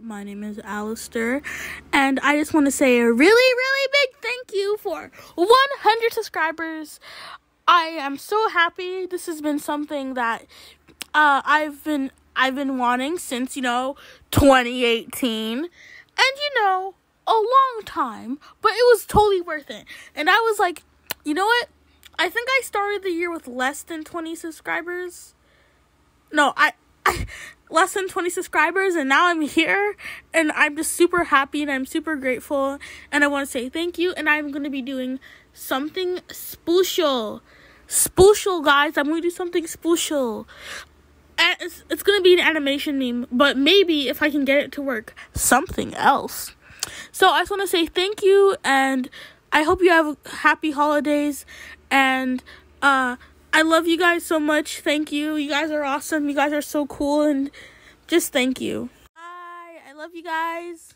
My name is Alistair, and I just want to say a really, really big thank you for 100 subscribers. I am so happy. This has been something that uh, I've been I've been wanting since you know 2018, and you know a long time, but it was totally worth it. And I was like, you know what? I think I started the year with less than 20 subscribers. No, I less than 20 subscribers and now I'm here and I'm just super happy and I'm super grateful and I want to say thank you and I'm going to be doing something special. Special guys, I'm going to do something special. It's, it's going to be an animation meme, but maybe if I can get it to work, something else. So I just want to say thank you and I hope you have happy holidays and uh I love you guys so much. Thank you. You guys are awesome. You guys are so cool and just thank you. Bye. I love you guys.